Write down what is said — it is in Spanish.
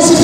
decir